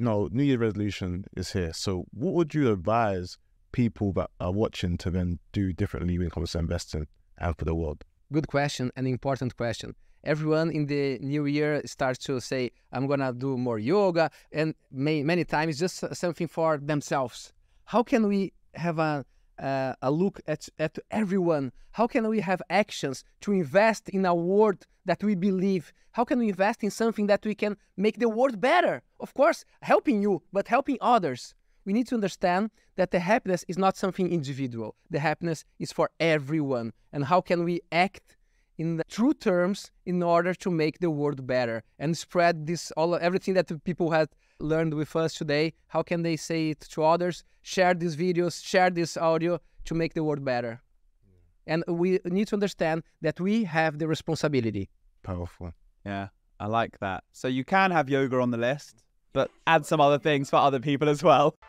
you know, New Year resolution is here. So, what would you advise people that are watching to then do differently when it comes to investing and for the world? Good question, an important question. Everyone in the new year starts to say, I'm gonna do more yoga, and may, many times just something for themselves. How can we have a uh, a look at, at everyone. How can we have actions to invest in a world that we believe? How can we invest in something that we can make the world better? Of course, helping you, but helping others. We need to understand that the happiness is not something individual. The happiness is for everyone. And how can we act in the true terms in order to make the world better and spread this all everything that people have learned with us today how can they say it to others share these videos share this audio to make the world better and we need to understand that we have the responsibility Powerful. Yeah, I like that. So you can have yoga on the list, but add some other things for other people as well.